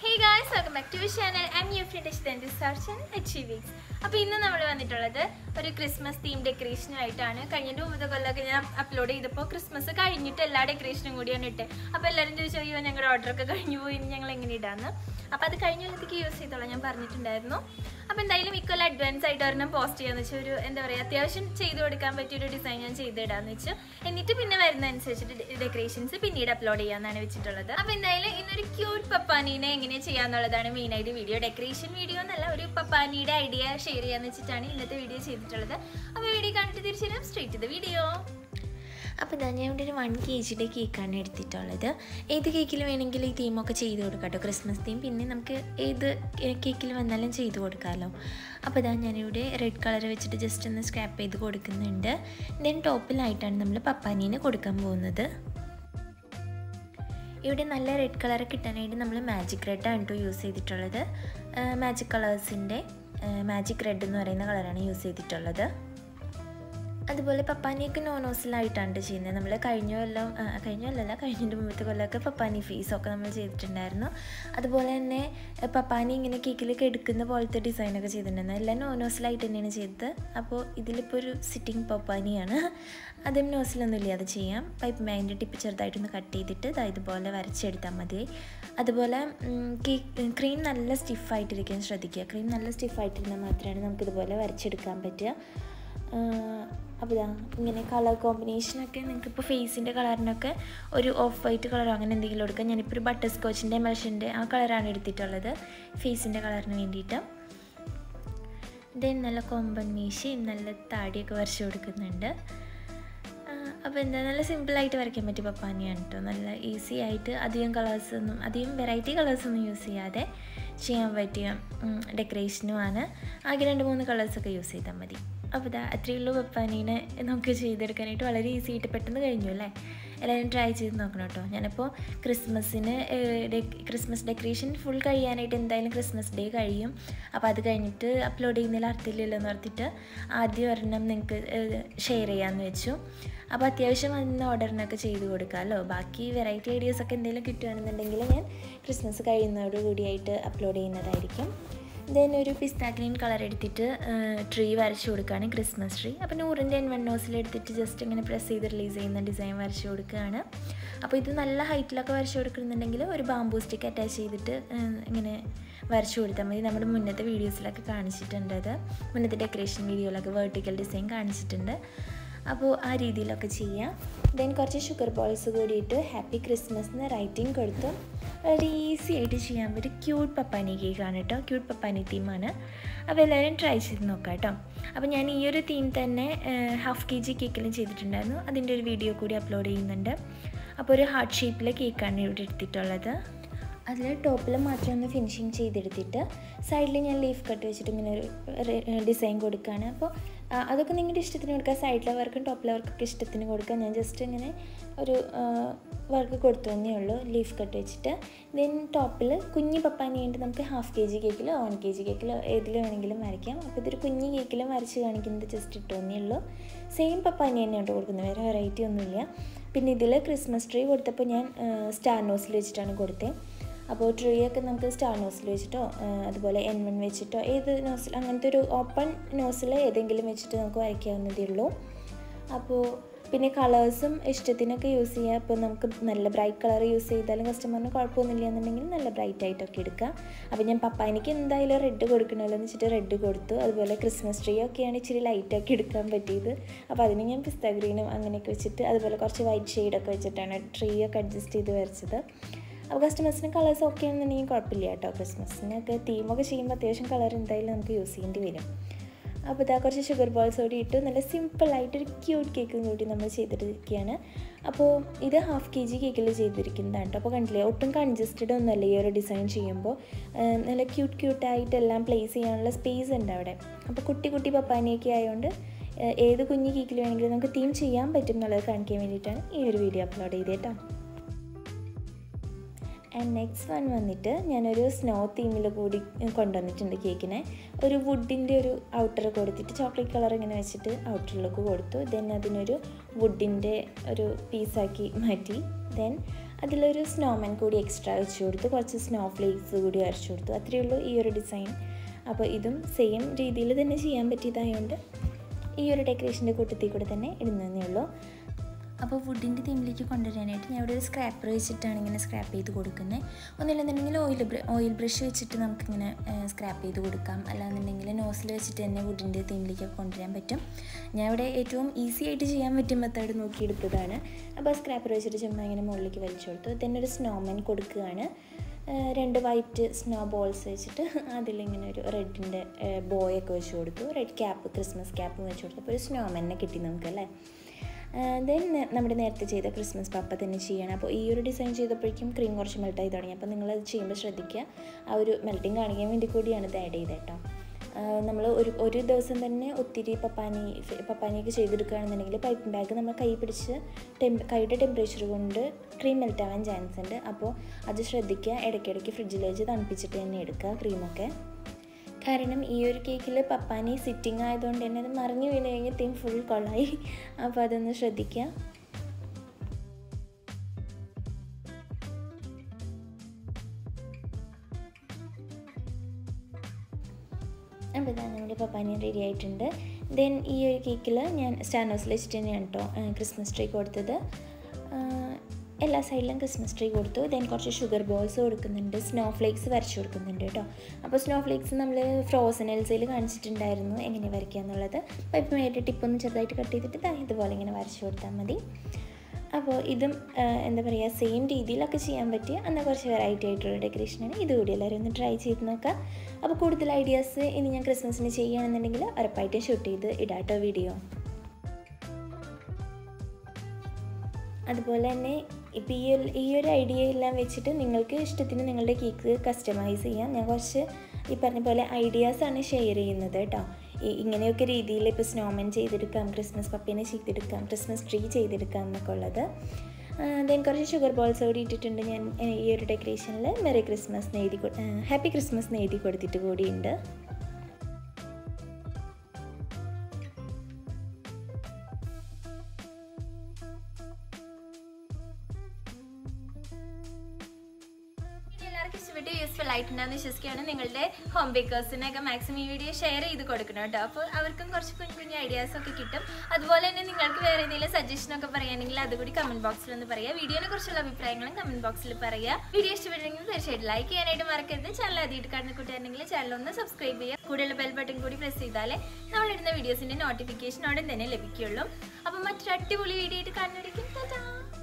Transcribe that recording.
Welcome back to channel M U free test search and achievings അപ്പോൾ ഇന്ന് നമ്മൾ വന്നിട്ടുള്ളത് ഒരു ക്രിസ്മസ് തീം ഡെക്കറേഷനുമായിട്ടാണ് കഴിഞ്ഞ ഒമ്പത് കൊല്ലമൊക്കെ ഞാൻ അപ്ലോഡ് ചെയ്തപ്പോൾ ക്രിസ്മസ് കഴിഞ്ഞിട്ട് എല്ലാ ഡെക്കറേഷനും കൂടിയാണ് ഇട്ട്. അപ്പോൾ എല്ലാവരും ചോദിച്ചു അയ്യോ ഞങ്ങളുടെ ഓർഡറൊക്കെ കഴിഞ്ഞു പോയി ഞങ്ങൾ എങ്ങനെ ഇടാന്ന്? അപ്പോൾ അത് കഴിഞ്ഞ കൊല്ലത്തേക്ക് യൂസ് ചെയ്തോളാം ഞാൻ പറഞ്ഞിട്ടുണ്ടായിരുന്നു. അപ്പോൾ എന്തായാലും ഇക്കൊല്ലം അഡ്വാൻസ് ആയിട്ട് ഒരെണ്ണം പോസ്റ്റ് ചെയ്യാന്ന് വെച്ചാൽ ഒരു എന്താ പറയുക അത്യാവശ്യം ചെയ്ത് കൊടുക്കാൻ പറ്റിയ ഒരു ഡിസൈൻ ഞാൻ ചെയ്തിടാന്ന് വെച്ചു. എന്നിട്ട് പിന്നെ വരുന്ന അനുസരിച്ചിട്ട് ഡെക്കറേഷൻസ് പിന്നീട് അപ്ലോഡ് ചെയ്യാന്നാണ് വെച്ചിട്ടുള്ളത്. അപ്പോൾ എന്തായാലും ഇന്നൊരു ക്യൂട്ട് പപ്പാനീനെ എങ്ങനെ ചെയ്യാന്നുള്ളതാണ് മെയിൻ ആയിട്ട് വീഡിയോ ഡെക്കറേഷൻ വീഡിയോ എന്നല്ല ഒരു പപ്പാനിയുടെ ഐഡിയ ഷെയർ ചെയ്യാന്ന് വെച്ചിട്ടാണ് ഇന്നത്തെ വീഡിയോ ചെയ്തിട്ടുള്ളത്. അപ്പോൾ വീഡിയോ കണ്ടിട്ട് തിരിച്ചു സ്ട്രീറ്റ് ഇത് വീഡിയോ അപ്പോൾ ഞാൻ ഇവിടെ ഒരു വൺ കെ ജിയുടെ കേക്കാണ് എടുത്തിട്ടുള്ളത്. ഏത് കേക്കിൽ വേണമെങ്കിലും ഈ തീമൊക്കെ ചെയ്ത് കൊടുക്കാം കേട്ടോ ക്രിസ്മസ് തീം പിന്നെ നമുക്ക് ഏത് കേക്കിൽ വന്നാലും ചെയ്ത് കൊടുക്കാമല്ലോ അപ്പോൾ ഇതാ ഞാനിവിടെ റെഡ് കളർ വെച്ചിട്ട് ജസ്റ്റ് ഒന്ന് സ്ക്രാപ്പ് ചെയ്ത് കൊടുക്കുന്നുണ്ട്. ദെൻ ടോപ്പിലായിട്ടാണ് നമ്മൾ പപ്പാനീന് കൊടുക്കാൻ പോകുന്നത്. ഇവിടെ നല്ല റെഡ് കളർ കിട്ടാനായിട്ട് നമ്മൾ മാജിക് റെഡാണ് കേട്ടോ യൂസ് ചെയ്തിട്ടുള്ളത്. മാജിക് കളേഴ്സിന്റെ മാജിക് റെഡ് എന്ന് പറയുന്ന കളറാണ് യൂസ് ചെയ്തിട്ടുള്ളത്. അതുപോലെ പപ്പാനിയൊക്കെ ഹോസ്റ്റലായിട്ടാണ് ചെയ്യുന്നത്. നമ്മൾ കഴിഞ്ഞ കൊല്ലം കഴിഞ്ഞ കൊല്ലമല്ല കഴിഞ്ഞതിന്റെ മുമ്പത്തെ കൊല്ലമൊക്കെ പപ്പാനി ഫീസൊക്കെ നമ്മൾ ചെയ്തിട്ടുണ്ടായിരുന്നു. അതുപോലെ തന്നെ പപ്പാനി ഇങ്ങനെ കേക്കിലേക്ക് എടുക്കുന്ന പോലത്തെ ഡിസൈനൊക്കെ ചെയ്തിട്ടുണ്ടായിരുന്നു. എല്ലാം നോൺ ഹോസ്റ്റലായിട്ട് തന്നെയാണ് ചെയ്തത്. അപ്പോൾ ഇതിലിപ്പോൾ ഒരു സിറ്റിംഗ് പപ്പാനിയാണ്. അതും നോസിലൊന്നും അത് ചെയ്യാം. പൈപ്പ് മാന്റെ ടിപ്പ് ചെറുതായിട്ടൊന്ന് കട്ട് ചെയ്തിട്ട് ദാ ഇതുപോലെ വരച്ചെടുത്താൽ മതി. അതുപോലെ ക്രീം നല്ല സ്റ്റിഫായിട്ടിരിക്കാൻ ശ്രദ്ധിക്കുക. ക്രീം നല്ല സ്റ്റിഫായിട്ടിരുന്നാൽ മാത്രമാണ് നമുക്കിതുപോലെ വരച്ചെടുക്കാൻ പറ്റുക. അപ്പോൾ ഇതാ ഇങ്ങനെ കളർ കോമ്പിനേഷനൊക്കെ നിങ്ങൾക്ക് ഇപ്പോൾ ഫേസിന്റെ കളറിനൊക്കെ ഒരു ഓഫ് വൈറ്റ് കളറോ അങ്ങനെ എന്തെങ്കിലും എടുക്കാം. ഞാനിപ്പോൾ ഒരു ബട്ടർ സ്കോച്ചിന്റെ മെൽഷന്റെ ആ കളറാണ് എടുത്തിട്ടുള്ളത്. ഫേസിന്റെ കളറിന് വേണ്ടിയിട്ട്. ദെൻ നല്ല കൊമ്പൻ മീശയും നല്ല താടിയൊക്കെ വരച്ചു കൊടുക്കുന്നുണ്ട്. അപ്പോൾ എന്താ? നല്ല സിമ്പിളായിട്ട് വരയ്ക്കാൻ പറ്റിയ പപ്പാനിയാണ് കേട്ടോ നല്ല ഈസി ആയിട്ട് അധികം കളേഴ്സൊന്നും അധികം വെറൈറ്റി കളേഴ്സൊന്നും യൂസ് ചെയ്യാതെ ചെയ്യാൻ പറ്റിയ ഡെക്കറേഷനുമാണ് ആകെ രണ്ട് മൂന്ന് കളേഴ്സൊക്കെ യൂസ് ചെയ്താൽ മതി. അപ്പോൾ ഇതാ അത്രയേ ഉള്ളൂ പപ്പാനീനെ നമുക്ക് ചെയ്തെടുക്കാനായിട്ട് വളരെ ഈസി ആയിട്ട് പെട്ടെന്ന് കഴിഞ്ഞു അല്ലേ? എല്ലാവരും ട്രൈ ചെയ്ത് നോക്കണം കേട്ടോ. ഞാനിപ്പോൾ ക്രിസ്മസിന് ക്രിസ്മസ് ഡെക്കറേഷൻ ഫുൾ കഴിയാനായിട്ട് എന്തായാലും ക്രിസ്മസ് ഡേ കഴിയും. അപ്പോൾ അത് കഴിഞ്ഞിട്ട് അപ്ലോഡ് ചെയ്യുന്നതിൽ അർത്ഥമില്ലല്ലോ എന്ന് ഓർത്തിട്ട് ആദ്യം ഒരെണ്ണം നിങ്ങൾക്ക് ഷെയർ ചെയ്യാമെന്ന് വെച്ചു. അപ്പോൾ അത്യാവശ്യം വന്ന ഓർഡറിനൊക്കെ ചെയ്ത് കൊടുക്കാമല്ലോ ബാക്കി വെറൈറ്റി ഐഡിയാസൊക്കെ എന്തെങ്കിലും കിട്ടുകയാണെന്നുണ്ടെങ്കിൽ ഞാൻ ക്രിസ്മസ് കഴിയുന്നതോടുകൂടിയായിട്ട് അപ്ലോഡ് ചെയ്യുന്നതായിരിക്കും. ദെൻ ഒരു പിസ്ത ഗ്രീൻ കളർ എടുത്തിട്ട് ട്രീ വരച്ച് കൊടുക്കുകയാണ് ക്രിസ്മസ് ട്രീ അപ്പോൾ നൂറിന്റെ എൻ വെണ്ണോസിൽ എടുത്തിട്ട് ജസ്റ്റ് ഇങ്ങനെ പ്രസ് ചെയ്ത് റിലീസ് ചെയ്യുന്ന ഡിസൈൻ വരച്ച് കൊടുക്കുകയാണ്. അപ്പോൾ ഇത് നല്ല ഹൈറ്റിലൊക്കെ വരച്ച് കൊടുക്കുന്നുണ്ടെങ്കിൽ ഒരു ബാംബൂ സ്റ്റിക്ക് അറ്റാച്ച് ചെയ്തിട്ട് ഇങ്ങനെ വരച്ചു കൊടുത്താൽ മതി. നമ്മുടെ മുന്നത്തെ വീഡിയോസിലൊക്കെ കാണിച്ചിട്ടുണ്ട് അത്. മുന്നത്തെ ഡെക്കറേഷൻ വീഡിയോയിലൊക്കെ വേർട്ടിക്കൽ ഡിസൈൻ കാണിച്ചിട്ടുണ്ട്. അപ്പോൾ ആ രീതിയിലൊക്കെ ചെയ്യാം. ദെൻ കുറച്ച് ഷുഗർ ബോൾസ് കൂടിയിട്ട് ഹാപ്പി ക്രിസ്മസ് എന്ന് റൈറ്റിംഗ് കൊടുത്തു. വളരെ ഈസി ആയിട്ട് ചെയ്യാൻ പറ്റും ക്യൂട്ട് പപ്പാനി കേക്കാണ് കേട്ടോ ക്യൂട്ട് പപ്പാനി തീമാണ് അപ്പോൾ എല്ലാവരും ട്രൈ ചെയ്ത് നോക്കാം കേട്ടോ അപ്പോൾ ഞാൻ ഈ ഒരു തീം തന്നെ ഹാഫ് കെ ജി കേക്കിലും ചെയ്തിട്ടുണ്ടായിരുന്നു. അതിന്റെ ഒരു വീഡിയോ കൂടി അപ്ലോഡ് ചെയ്യുന്നുണ്ട്. അപ്പോൾ ഒരു ഹാർട്ട് ഷേപ്പിലെ കേക്കാണ് ഇവിടെ എടുത്തിട്ടുള്ളത്. അതിൽ ടോപ്പിൽ മാത്രം ഒന്ന് ഫിനിഷിങ് ചെയ്തെടുത്തിട്ട് സൈഡിൽ ഞാൻ ലീഫ് കട്ട് വെച്ചിട്ട് ഇങ്ങനെ ഒരു ഡിസൈൻ കൊടുക്കുകയാണ് അപ്പോൾ അതൊക്കെ നിങ്ങളുടെ ഇഷ്ടത്തിന് കൊടുക്കുക സൈഡിലെ വർക്കും ടോപ്പിലെ വർക്കൊക്കെ ഇഷ്ടത്തിന് കൊടുക്കുക ഞാൻ ജസ്റ്റ് ഇങ്ങനെ ഒരു വർക്ക് കൊടുത്തു തന്നേ ഉള്ളൂ. ലീഫ് കട്ട് വെച്ചിട്ട്. ദെൻ ടോപ്പിൽ കുഞ്ഞു പപ്പാൻ വേണ്ടി നമുക്ക് ഹാഫ് കെ ജി കേക്കിലോ വൺ കെ ജി കേക്കിലോ ഏതിൽ വേണമെങ്കിലും വരയ്ക്കാം. അപ്പോൾ ഇതൊരു കുഞ്ഞു കേക്കിലും വരച്ച് കാണിക്കുന്നത് ജസ്റ്റ് ഇട്ടു തന്നേ ഉള്ളൂ. സെയിം പപ്പാനി തന്നെയാണ് കൊടുക്കുന്നത് വേറെ വെറൈറ്റി ഒന്നുമില്ല. പിന്നെ ഇതിൽ ക്രിസ്മസ് ട്രീ കൊടുത്തപ്പോൾ ഞാൻ സ്റ്റാർ നോസിൽ വെച്ചിട്ടാണ് കൊടുത്തത് അപ്പോൾ ട്രീ ഒക്കെ നമുക്ക് സ്റ്റാർ നോസിൽ വെച്ചിട്ടോ അതുപോലെ എൻ വൺ വെച്ചിട്ടോ ഏത് നോസിൽ അങ്ങനത്തെ ഒരു ഓപ്പൺ നോസിൽ ഏതെങ്കിലും വെച്ചിട്ട് നമുക്ക് വരയ്ക്കാവുന്നതേ ഉള്ളൂ. അപ്പോൾ പിന്നെ കളേഴ്സും ഇഷ്ടത്തിനൊക്കെ യൂസ് ചെയ്യുക അപ്പോൾ നമുക്ക് നല്ല ബ്രൈറ്റ് കളർ യൂസ് ചെയ്താലും കസ്റ്റമറിന് കുഴപ്പമൊന്നുമില്ല എന്നുണ്ടെങ്കിൽ നല്ല ബ്രൈറ്റ് ആയിട്ടൊക്കെ എടുക്കുക അപ്പോൾ ഞാൻ പപ്പാനിക്ക് എന്തായാലും റെഡ് കൊടുക്കണമല്ലോ എന്ന് വെച്ചിട്ട് റെഡ് കൊടുത്തു. അതുപോലെ ക്രിസ്മസ് ട്രീ ഒക്കെയാണ് ഇച്ചിരി ലൈറ്റാക്കി എടുക്കാൻ പറ്റിയത്. അപ്പോൾ അതിന് ഞാൻ പിസ്ത ഗ്രീനും അങ്ങനെയൊക്കെ വെച്ചിട്ട് അതുപോലെ കുറച്ച് വൈറ്റ് ഷെയ്ഡൊക്കെ വെച്ചിട്ടാണ് ട്രീ ഒക്കെ അഡ്ജസ്റ്റ് ചെയ്ത് വരച്ചത്. അപ്പോൾ കസ്റ്റമേഴ്സിന് കളേഴ്സ് ഓക്കെ ആണെന്നുണ്ടെങ്കിൽ കുഴപ്പമില്ല കേട്ടോ. ക്രിസ്മസിനൊക്കെ തീമൊക്കെ ചെയ്യുമ്പോൾ അത്യാവശ്യം കളർ എന്തായാലും നമുക്ക് യൂസ് ചെയ്യേണ്ടി വരും. അപ്പോൾ ഇതാ കുറച്ച് ഷുഗർ ബോൾസ് കൂടി ഇട്ട്. നല്ല സിമ്പിളായിട്ടൊരു ക്യൂട്ട് കേക്കും കൂടി നമ്മൾ ചെയ്തിട്ടിരിക്കുകയാണ്. അപ്പോൾ ഇത് ഹാഫ് കെ ജി കേക്കിൽ ചെയ്തിരിക്കുന്നതാണ് കേട്ടോ. അപ്പോൾ കണ്ടില്ലേ ഒട്ടും കൺജസ്റ്റഡ് ഒന്നുമല്ല ഈ ഒരു ഡിസൈൻ ചെയ്യുമ്പോൾ. നല്ല ക്യൂട്ട് ക്യൂട്ടായിട്ട് എല്ലാം പ്ലേസ് ചെയ്യാനുള്ള സ്പേസ് ഉണ്ട് അവിടെ. അപ്പോൾ കുട്ടി കുട്ടി പപ്പാനിയൊക്കെ ആയതുകൊണ്ട് ഏത് കുഞ്ഞു കേക്കിൽ വേണമെങ്കിലും നമുക്ക് തീം ചെയ്യാൻ പറ്റും എന്നുള്ളത് കാണിക്കാൻ വേണ്ടിയിട്ടാണ് ഈ ഒരു വീഡിയോ അപ്ലോഡ് ചെയ്തേട്ടോ ആൻഡ് നെക്സ്റ്റ് വൺ വന്നിട്ട് ഞാനൊരു സ്നോ തീമിൽ കൂടി കൊണ്ടുവന്നിട്ടുണ്ട് കേക്കിനെ ഒരു വുഡിന്റെ ഒരു ഔട്ടർ കൊടുത്തിട്ട് ചോക്ലേറ്റ് കളർ ഇങ്ങനെ വെച്ചിട്ട് ഔട്ടറിലേക്ക് കൊടുത്തു. ദെൻ അതിനൊരു വുഡിന്റെ ഒരു പീസാക്കി മാറ്റി. ദെൻ അതിലൊരു സ്നോമാൻ കൂടി എക്സ്ട്രാ വെച്ച് കൊടുത്തു. കുറച്ച് സ്നോ ഫ്ലേക്സ് കൂടി അരച്ചു കൊടുത്തു. അത്രയേ ഉള്ളൂ ഈ ഒരു ഡിസൈൻ അപ്പോൾ ഇതും സെയിം രീതിയിൽ തന്നെ ചെയ്യാൻ പറ്റിയതായതുകൊണ്ട് ഈ ഒരു ഡെക്കറേഷന്റെ കൂട്ടത്തിൽ കൂടെ തന്നെ ഇടുന്നതേ ഉള്ളൂ. അപ്പോൾ വുഡിന്റെ തീമിലേക്ക് കൊണ്ടുവരാനായിട്ട് ഞാൻ ഇവിടെ ഒരു സ്ക്രാപ്പർ വെച്ചിട്ടാണ് ഇങ്ങനെ സ്ക്രാപ്പ് ചെയ്ത് കൊടുക്കുന്നത്. ഒന്നില്ലെന്നുണ്ടെങ്കിൽ ഓയിൽ ഓയിൽ ബ്രഷ് വെച്ചിട്ട് നമുക്കിങ്ങനെ സ്ക്രാപ്പ് ചെയ്ത് കൊടുക്കാം. അല്ലാന്നുണ്ടെങ്കിൽ നോസിൽ വെച്ചിട്ട് തന്നെ വുഡിന്റെ തീമിലേക്ക് കൊണ്ടുവരാൻ പറ്റും. ഞാൻ ഇവിടെ ഏറ്റവും ഈസി ആയിട്ട് ചെയ്യാൻ പറ്റും മെത്തേഡ് നോക്കിയെടുത്തതാണ് അപ്പോൾ സ്ക്രാപ്പർ വെച്ചിട്ട് ചുമ്മാ ഇങ്ങനെ മുകളിലേക്ക് വലിച്ചു കൊടുത്തു. തന്നെ ഒരു സ്നോമാൻ കൊടുക്കുകയാണ്. രണ്ട് വൈറ്റ് സ്നോ ബോൾസ് വെച്ചിട്ട് അതിലിങ്ങനെ ഒരു റെഡിന്റെ ബോയൊക്കെ വെച്ച് കൊടുത്തു. റെഡ് ക്യാപ്പ് ക്രിസ്മസ് ക്യാപ്പ് വെച്ച് കൊടുത്തു. അപ്പോൾ ഒരു സ്നോമാനെ കിട്ടി നമുക്കല്ലേ? ദെൻ നമ്മുടെ നേരത്തെ ചെയ്ത ക്രിസ്മസ് പപ്പ തന്നെ ചെയ്യണം. അപ്പോൾ ഈ ഒരു ഡിസൈൻ ചെയ്തപ്പോഴേക്കും ക്രീം കുറച്ച് മെൽട്ടായി തുടങ്ങി. അപ്പോൾ നിങ്ങളത് ചെയ്യുമ്പോൾ ശ്രദ്ധിക്കുക. ആ ഒരു മെൽറ്റിങ് കാണിക്കാൻ വേണ്ടി കൂടിയാണ് ഇത് ആഡ് ചെയ്തത് കേട്ടോ. നമ്മൾ ഒരു ഒരു ദിവസം തന്നെ ഒത്തിരി പപ്പാനി പപ്പാനിയൊക്കെ ചെയ്തെടുക്കുകയാണെന്നുണ്ടെങ്കിൽ പൈപ്പിംഗ് ബാഗ് നമ്മൾ കൈ പിടിച്ച് ടെമ്പ കൈയുടെ ടെമ്പറേച്ചർ കൊണ്ട് ക്രീം മെൽറ്റ് ആവാൻ ചാൻസ് ഉണ്ട്. അപ്പോൾ അത് ശ്രദ്ധിക്കുക. ഇടയ്ക്കിടയ്ക്ക് ഫ്രിഡ്ജിൽ വെച്ച് തണുപ്പിച്ചിട്ട് തന്നെ എടുക്കുക ക്രീമൊക്കെ കാരണം ഈ ഒരു കേക്കിൽ പപ്പാനി സിറ്റിംഗ് ആയതുകൊണ്ട് തന്നെ അത് മറിഞ്ഞു വീണ് കഴിഞ്ഞ് തീം ഫുൾ കൊള്ളായി അപ്പോൾ അതൊന്ന് ശ്രദ്ധിക്കുക അപ്പോൾ ഇതാ നമ്മുടെ പപ്പാനി റെഡി ആയിട്ടുണ്ട്. ദെൻ ഈ ഒരു കേക്കിൽ ഞാൻ സ്റ്റാനോസ് വെച്ചിട്ട് തന്നെയാണ് കേട്ടോ ക്രിസ്മസ് ട്രീ കൊടുത്തത്. എല്ലാ സൈഡിലും ക്രിസ്മസ് ട്രീ കൊടുത്തു. ദെൻ കുറച്ച് ഷുഗർ ബോൾസ് കൊടുക്കുന്നുണ്ട്. സ്നോ ഫ്ലേക്സ് വരച്ചു കൊടുക്കുന്നുണ്ട് കേട്ടോ. അപ്പോൾ സ്നോ ഫ്ലേക്സ് നമ്മൾ ഫ്രോസൺ എൽസയിൽ കാണിച്ചിട്ടുണ്ടായിരുന്നു. എങ്ങനെ വരയ്ക്കുക എന്നുള്ളത്. അപ്പോൾ ഇപ്പം ആയിട്ട് ടിപ്പൊന്ന് ചെറുതായിട്ട് കട്ട് ചെയ്തിട്ട് ഇതുപോലെ ഇങ്ങനെ വരച്ചു കൊടുത്താൽ മതി. അപ്പോൾ ഇതും എന്താ പറയുക സെയിം രീതിയിലൊക്കെ ചെയ്യാൻ പറ്റിയ എന്നാൽ കുറച്ച് വെറൈറ്റി ആയിട്ടുള്ള ഡെക്കറേഷനാണ് ഇതുകൂടി എല്ലാവരും ഒന്ന് ട്രൈ ചെയ്ത് നോക്കാം അപ്പോൾ കൂടുതൽ ഐഡിയാസ് ഇനി ഞാൻ ക്രിസ്മസിന് ചെയ്യുകയാണെന്നുണ്ടെങ്കിൽ ഉറപ്പായിട്ടും ഷൂട്ട് ചെയ്ത് ഇടാട്ടോ വീഡിയോ അതുപോലെ തന്നെ ഇപ്പോൾ ഈ ഒരു ഈ ഒരു ഐഡിയ എല്ലാം വെച്ചിട്ട് നിങ്ങൾക്ക് ഇഷ്ടത്തിന് നിങ്ങളുടെ കേക്ക് കസ്റ്റമൈസ് ചെയ്യാം. ഞാൻ കുറച്ച് ഈ പറഞ്ഞ പോലെ ഐഡിയാസാണ് ഷെയർ ചെയ്യുന്നത് കേട്ടോ ഇങ്ങനെയൊക്കെ രീതിയിൽ ഇപ്പോൾ സ്നോമൻ ചെയ്തെടുക്കാം ക്രിസ്മസ് പപ്പീനെ ചെയ്തെടുക്കാം ക്രിസ്മസ് ട്രീ ചെയ്തെടുക്കാം എന്നൊക്കെ ഉള്ളത്. ദെൻ കുറച്ച് ഷുഗർ ബോൾസ് കൂടി ഇട്ടിട്ടുണ്ട് ഞാൻ ഈ ഒരു ഡെക്കറേഷനിൽ മെറി ക്രിസ്മസ് എഴുതി ഹാപ്പി ക്രിസ്മസ് എഴുതി കൊടുത്തിട്ട് കൂടിയുണ്ട്. വിശ്വസിക്കുകയാണ് നിങ്ങളുടെ ഹോം ബേക്കേഴ്സിനൊക്കെ മാക്സിമം ഈ വീഡിയോ ഷെയർ ചെയ്ത് കൊടുക്കണം കേട്ടോ. അപ്പോൾ അവർക്കും കുറച്ച് കുഞ്ഞു കുഞ്ഞു ഐഡിയാസ് ഒക്കെ കിട്ടും. അതുപോലെ തന്നെ നിങ്ങൾക്ക് വേറെ എന്തെങ്കിലും സജഷനൊക്കെ പറയുകയാണെങ്കിൽ അതുകൂടി കമന്റ് ബോക്സിൽ ഒന്ന് പറയുക വീഡിയോനെ കുറിച്ചുള്ള അഭിപ്രായങ്ങളും കമന്റ് ബോക്സിൽ പറയുക വീഡിയോ ഇഷ്ടപ്പെട്ടെങ്കിൽ തീർച്ചയായിട്ടും ലൈക്ക് ചെയ്യാനായിട്ട് മറക്കരുത്. ചാനൽ ആദ്യമായിട്ട് കാണുന്ന കൂട്ടുകാരുണ്ടെങ്കിൽ ചാനൽ ഒന്ന് സബ്സ്ക്രൈബ് ചെയ്യുക. കൂടുതൽ ബെൽ ബട്ടൺ കൂടി പ്രസ് ചെയ്താലേ നമ്മളിടുന്ന വീഡിയോസിന്റെ നോട്ടിഫിക്കേഷൻ ഉടൻ തന്നെ ലഭിക്കുകയുള്ളൂ. അപ്പം മറ്റൊരു അടിപൊളി വീഡിയോ ആയിട്ട് കാണുന്നതായിരിക്കും